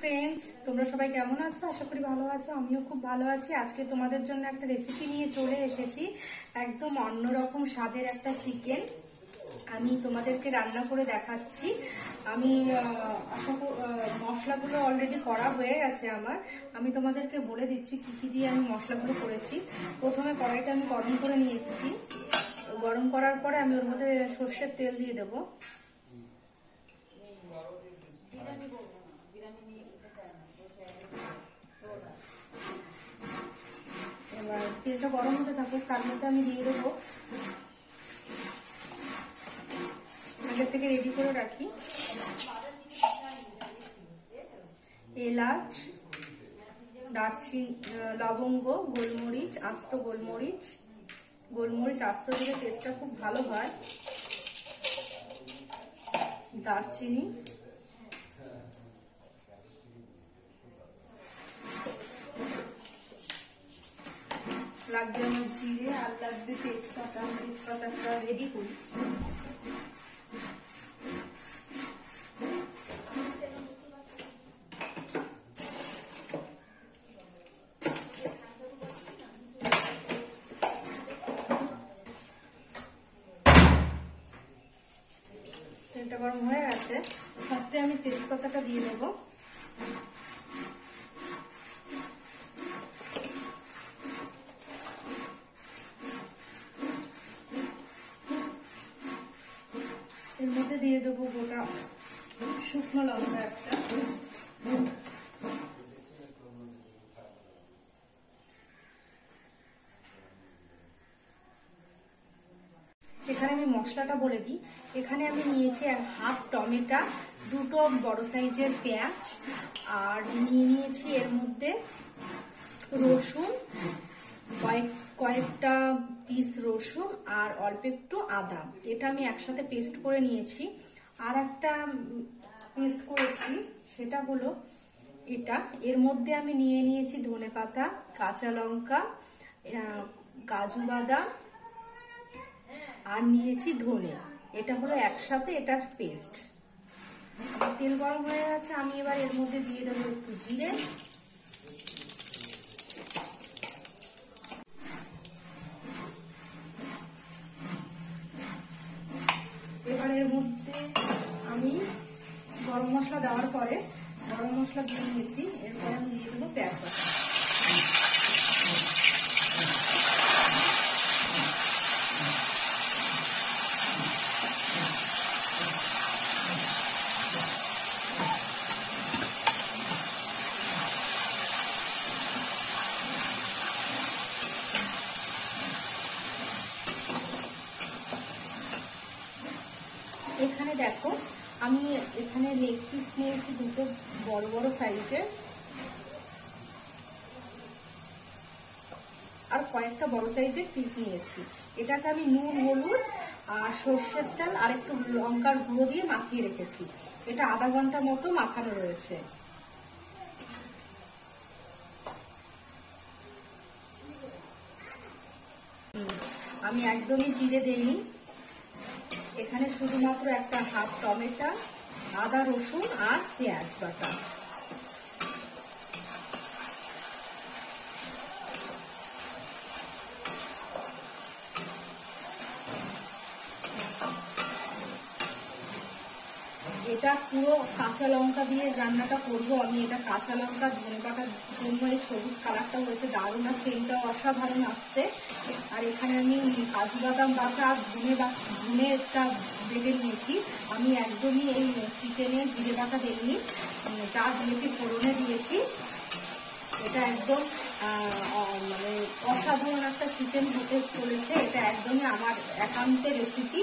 Friends তোমরা সবাই কেমন আছো? আশা করি ভালো আছো, আমিও খুব ভালো আছি। আজকে তোমাদের জন্য একটা রেসিপি নিয়ে চলে এসেছি। একদম অন্যরকম স্বাদের একটা চিকেন আমি তোমাদেরকে রান্না করে দেখাচ্ছি। আমি মশলাগুলো অলরেডি করা হয়ে গেছে আমার। আমি তোমাদেরকে বলে দিচ্ছি কী কী দিয়ে আমি মশলাগুলো করেছি। প্রথমে কড়াইটা আমি গরম করে নিয়েছি। গরম করার পরে আমি ওর মধ্যে সর্ষের তেল দিয়ে দেবো এবার তেলটা গরম হতে থাকুক, তার মধ্যে আমি দিয়ে দেবো। আগের থেকে রেডি করে রাখি। এলাচ, দারচিনি লবঙ্গ, গোলমরিচ, আস্ত গোলমরিচ। গোলমরিচ, আস্ত দিলে টেস্টটা খুব ভালো হয়। দারচিনি। লাগবে আমার জিরে আর লাগবে তেজপাতা তেজপাতাটা রেডি করি তেলটা গরম হয়ে গেছে ফার্স্টে আমি তেজপাতাটা দিয়ে দেবো এর মধ্যে দিয়ে দেবো গোটা শুকনো লঙ্কা একটা। এখানে আমি মশলাটা বলে দিই। এখানে আমি নিয়েছি এক হাফ টমেটো, দুটো বড় সাইজের পেঁয়াজ, আর নিয়ে নিয়েছি এর মধ্যে রসুন, কয়েক, কয়েকটা পিস রসুন আর অল্প একটু আদা। এটা আমি একসাথে পেস্ট করে নিয়েছি। আর একটা পেস্ট করেছি, সেটা হলো এটা। এর মধ্যে আমি নিয়ে নিয়েছি ধনে পাতা, কাঁচা লঙ্কা কাজু বাদাম আর নিয়েছি ধনে। এটা হলো একসাথে এটা পেস্ট তেল গরম হয়ে গেছে, আমি এবার এর মধ্যে দিয়ে দেবো একটু জিরে এবার এর মধ্যে আমি গরম মশলা দেওয়ার পরে গরম মশলা দিয়ে নিয়েছি এরপরে আমি দিয়ে দেবো পেঁয়াজ বাটা। এখানে দেখো আমি এখানে লেগ পিস নিয়েছি দুটো বড় বড় সাইজের। আর কয়েকটা বড় সাইজের পিস নিয়েছি। এটাকে আমি নুন, হলুদ আর সর্ষের তেল আর একটু লঙ্কার গুঁড়ো দিয়ে মাখিয়ে রেখেছি। এটা আধা ঘণ্টা মতো মাখানো রয়েছে। আমি একদমই জিরে দেইনি। এখানে শুধুমাত্র একটা হাফ টমেটো আদা রসুন আর পেঁয়াজ বাটা এটা পুরো কাঁচা লঙ্কা দিয়ে রান্নাটা করব আমি। এটা কাঁচা লঙ্কা ধনে পাতার জন্য এই সবুজ কালারটা হয়েছে দারুণ আর সেন্টটা অসাধারণ আসছে। আর এখানে আমি কাজু বাদাম বাটা ধনে বা ধনেটা বেটে নিয়েছি। আমি একদমই এই চিকেনে জিরে বাটা উম, যা দিয়েছি ফোড়নে দিয়েছি। এটা একদম মানে অসাধারণ একটা চিকেন হতে চলেছে। এটা একদমই আমার একান্তের রেসিপি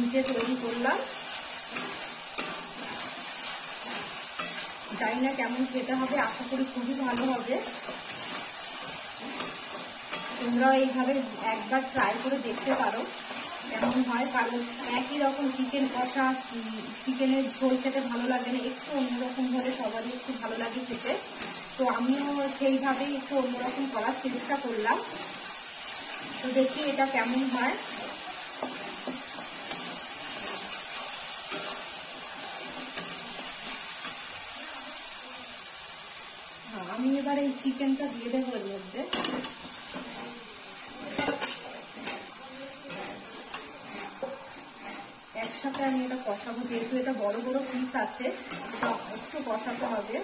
নিজে তৈরি করলাম। জানি না কেমন খেতে হবে, আশা করি খুবই ভালো হবে। তোমরাও এইভাবে একবার ট্রাই করে দেখতে পারো কেমন হয়। কারণ একই রকম চিকেন কষা চিকেনের ঝোল খেতে ভালো লাগে না, একটু অন্যরকম হলে সবারই একটু ভালো লাগে খেতে। তো আমিও সেইভাবেই একটু অন্যরকম করার চেষ্টা করলাম। তো দেখি এটা কেমন হয় এবার এই চিকেনটা দিয়ে দেবো এর মধ্যে। একসাথে আমি এটা কষাবো, যেহেতু এটা বড় বড় পিস আছে একটু কষাতে হবে।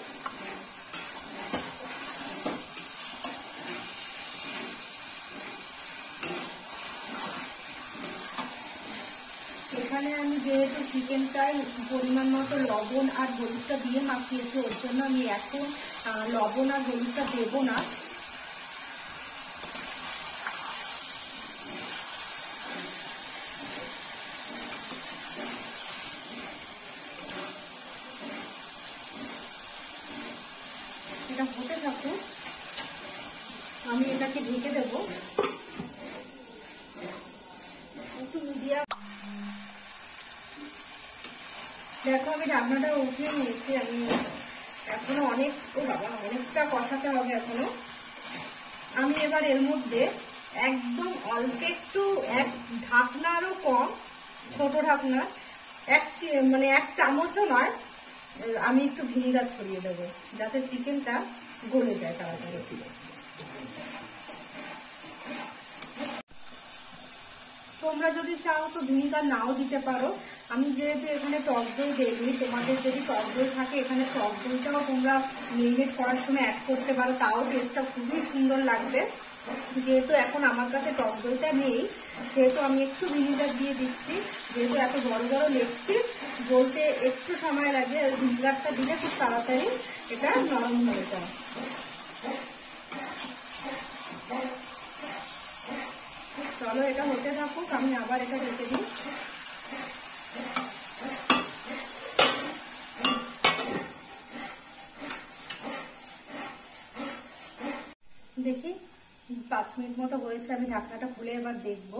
এখানে আমি যেহেতু চিকেনটাই পরিমাণ মতো লবণ আর হলুদটা দিয়ে মাখিয়েছি, ওর জন্য আমি এখন লবণ আর হলুদটা দেবো না। এটা হতে থাকুক, আমি এটাকে ঢেকে দেব। মিডিয়াম দেখো, আমি ঢাকনাটা উঠিয়ে নিয়েছি, আমি এখনও অনেক, ও বাবা, অনেকটা কষাতে হবে এখনও। আমি এবার এর মধ্যে একদম অল্প একটু, এক ঢাকনারও কম, ছোট ঢাকনা, এক মানে এক চামচও নয়, আমি একটু ভিনিগার ছড়িয়ে দেবো, যাতে চিকেনটা গলে যায় তাড়াতাড়ি। তোমরা যদি চাও তো ভিনিগার নাও দিতে পারো আমি যেহেতু এখানে টক দই দিইনি, তোমাদের যদি টক দই থাকে, এখানে টক দইটাও তোমরা মেরিনেট করার সময় অ্যাড করতে পারো, তাও টেস্টটা খুবই সুন্দর লাগবে। যেহেতু এখন আমার কাছে টক দইটা নেই, সেহেতু আমি একটু ভিনিগার দিয়ে দিচ্ছি। যেহেতু এত বড় বড় লেগ বলতে একটু সময় লাগে ভিনিগারটা দিলে খুব তাড়াতাড়ি এটা নরম হয়ে যায়। চলো, এটা হতে থাকুক, আমি আবার এটা রেখে দিই। দেখি, পাঁচ মিনিট মতো হয়েছে, আমি ঢাকনাটা খুলে এবার দেখব।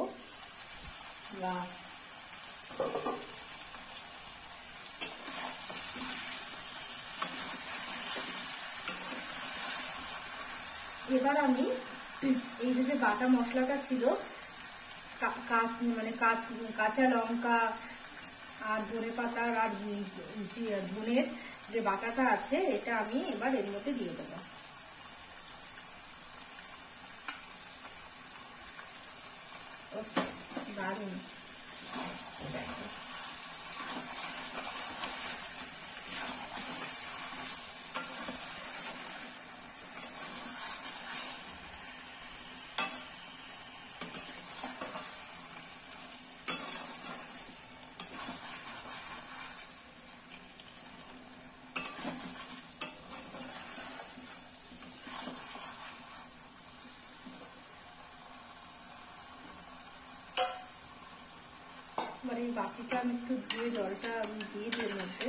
এবার আমি এই যে যে বাটা মশলাটা ছিল মানে কাঁচা লঙ্কা আর ধনে পাতার আর ধনের যে বাটাটা আছে, এটা আমি এবার এর মধ্যে দিয়ে দেবো। ございます。মানে বাটিটা আমি একটু ধুয়ে, জলটা আমি দিয়ে দিই মধ্যে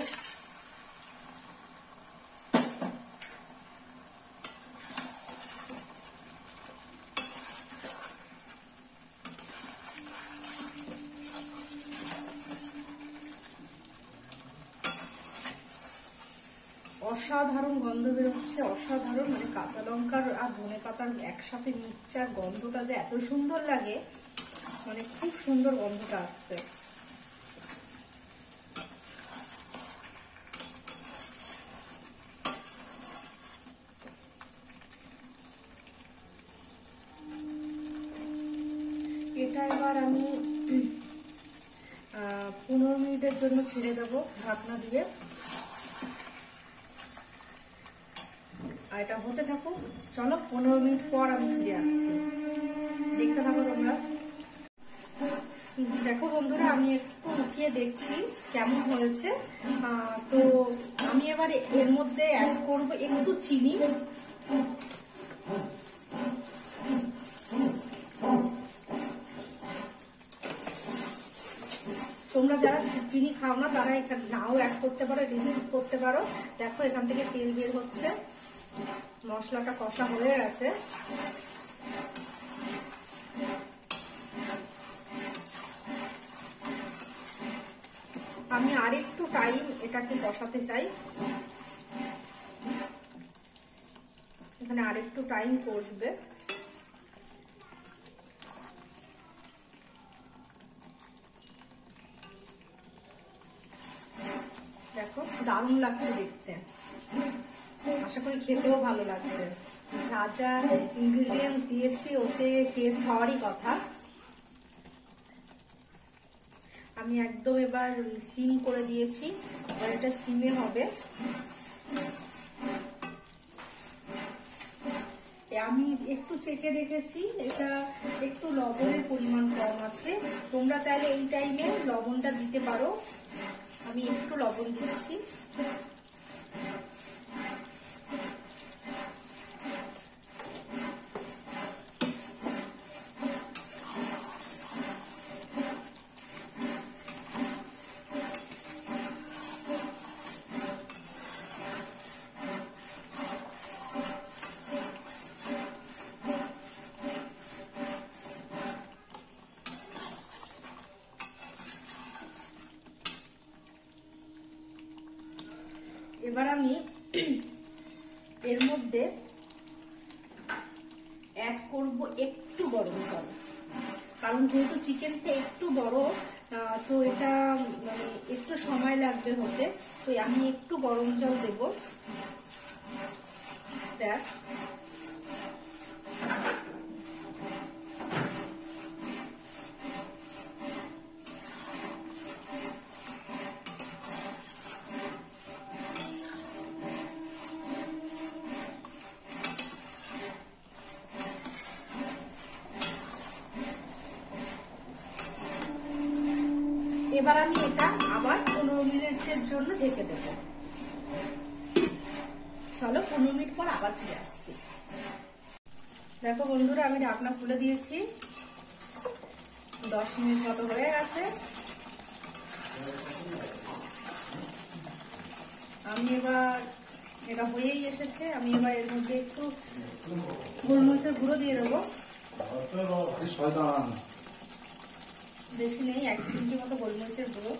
অসাধারণ গন্ধ বেরোচ্ছে, অসাধারণ মানে কাঁচা লঙ্কার আর ধনে পাতার একসাথে মিক্সচার গন্ধটা যে এত সুন্দর লাগে মানে খুব সুন্দর গন্ধটা আসছে এটা এবার আমি পনেরো মিনিটের জন্য ছেড়ে দেবো ঢাকনা দিয়ে। আর এটা হতে থাকুক, চলো পনেরো মিনিট পর আমি ফিরে আসছি। দেখতে থাকো তোমরা। দেখো বন্ধুরা, আমি একটু উঠিয়ে দেখছি কেমন হয়েছে। তো আমি এবার এর মধ্যে অ্যাড করব একটু চিনি তোমরা যারা চিনি খাও না, তারা এখানে নাও অ্যাড করতে পারো রিসিভ করতে পারো। দেখো এখান থেকে তেল বের হচ্ছে। মশলাটা কষা হয়ে গেছে। আমি আরেকটু টাইম এটাকে বসাতে চাই। এখানে আরেকটু টাইম কষবে। দেখো দারুণ লাগছে দেখতে। আশা করি খেতেও ভালো লাগবে যা যা ইনগ্রিডিয়েন্ট দিয়েছি, ওতে টেস্ট হওয়ারই কথা। আমি একদম এবার সিম করে দিয়েছি। এবার এটা সিমে হবে। আমি একটু চেকে রেখেছি এটা একটু লবণের পরিমাণ কম আছে। তোমরা চাইলে এই টাইমে লবণটা দিতে পারো। আমি একটু লবণ দিচ্ছি এবার আমি এর মধ্যে অ্যাড করব একটু গরম জল। কারণ যেহেতু চিকেনটা একটু বড় তো এটা মানে একটু সময় লাগবে হতে। তো আমি একটু গরম জল দেব। ব্যাস। এবার আমি এটা আবার পনেরো মিনিটের জন্য ঢেকে দেব। চলো পনেরো মিনিট পর আবার ফিরে আসছি। দেখো বন্ধুরা, আমি ঢাকনা খুলে দিয়েছি। দশ মিনিট মতো হয়ে গেছে। আমি এবার, এটা হয়েই এসেছে। আমি এবার এর মধ্যে একটু গোলমরিচের গুঁড়ো দিয়ে দেবো। বেশি নেই, এক চিমটি মতো গোলমরিচের গুঁড়ো।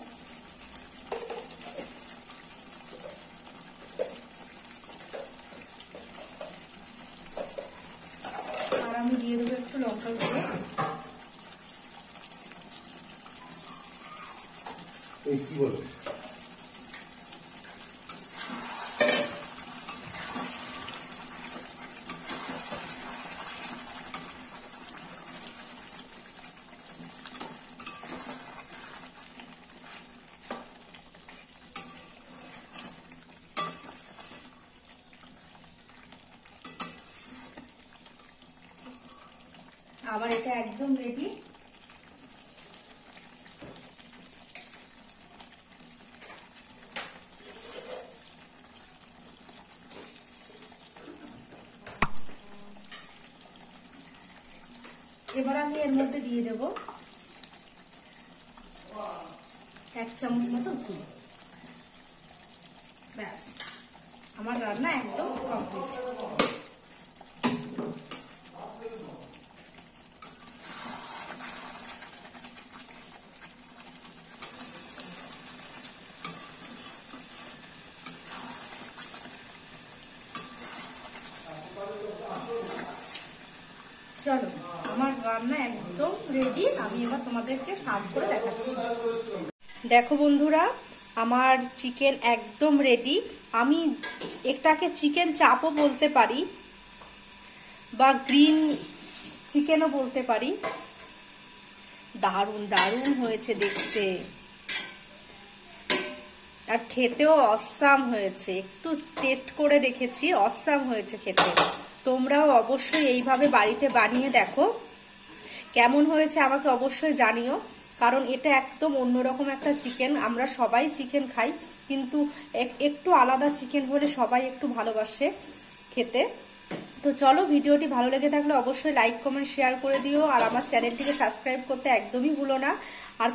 আর আমি দিয়ে দেবো একটু লঙ্কা গুঁড়ো। কি আমার এটা একদম রেডি এবার আমি এর মধ্যে দিয়ে দেব এক চামচ মতো ঘি। ব্যাস, আমার রান্না একদম কমপ্লিট চলো আমার রান্না একদম রেডি আমি এবার তোমাদেরকে সার্ভ করে দেখাচ্ছি। দেখো বন্ধুরা, আমার চিকেন একদম রেডি আমি এটাকে চিকেন চাপও বলতে পারি, বা গ্রিন চিকেনও বলতে পারি। দারুণ দারুণ হয়েছে দেখতে। আর খেতেও অসাম হয়েছে। একটু টেস্ট করে দেখেছি অসাম হয়েছে খেতে। তোমরাও অবশ্যই এইভাবে বাড়িতে বানিয়ে দেখো। কেমন হয়েছে আমাকে অবশ্যই জানিও। কারণ এটা একদম অন্যরকম একটা চিকেন আমরা সবাই চিকেন খাই, কিন্তু এক- একটু আলাদা চিকেন হলে সবাই একটু ভালোবাসে খেতে। তো চলো, ভিডিওটি ভালো লেগে থাকলে অবশ্যই লাইক কমেন্ট শেয়ার করে দিও। আর আমার চ্যানেলটিকে সাবস্ক্রাইব করতে একদমই ভুলো না। আর